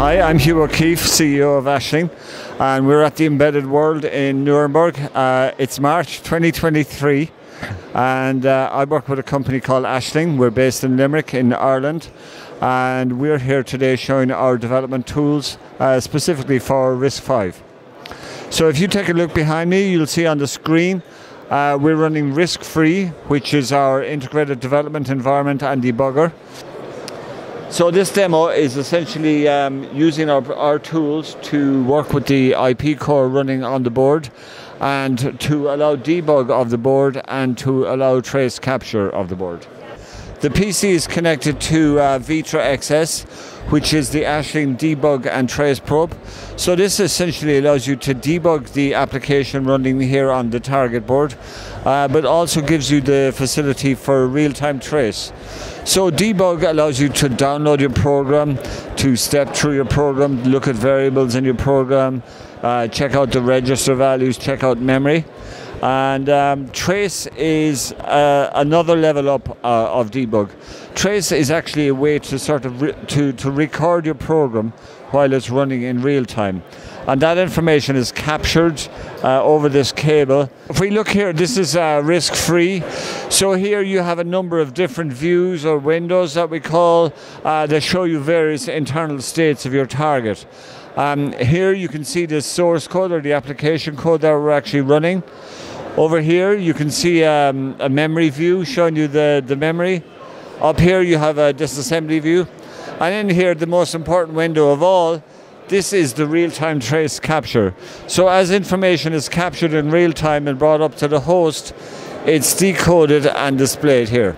Hi, I'm Hugh O'Keefe, CEO of Ashling, and we're at the Embedded World in Nuremberg. Uh, it's March 2023, and uh, I work with a company called Ashling. We're based in Limerick, in Ireland, and we're here today showing our development tools uh, specifically for RISC-V. So if you take a look behind me, you'll see on the screen uh, we're running RiscFree, which is our integrated development environment and debugger. So this demo is essentially um, using our, our tools to work with the IP core running on the board and to allow debug of the board and to allow trace capture of the board. The PC is connected to uh, Vitra XS, which is the Ashling debug and trace probe. So this essentially allows you to debug the application running here on the target board, uh, but also gives you the facility for real-time trace. So debug allows you to download your program, to step through your program, look at variables in your program, uh, check out the register values, check out memory. And um, trace is uh, another level up uh, of debug. Trace is actually a way to sort of re- to, to record your program while it's running in real time. And that information is captured uh, over this cable. If we look here, this is uh, RiscFree. So here you have a number of different views or windows that we call uh, that show you various internal states of your target. Um, here you can see the source code or the application code that we're actually running. Over here you can see um, a memory view showing you the, the memory. Up here you have a disassembly view. And in here, the most important window of all, this is the real-time trace capture. So as information is captured in real time and brought up to the host, it's decoded and displayed here.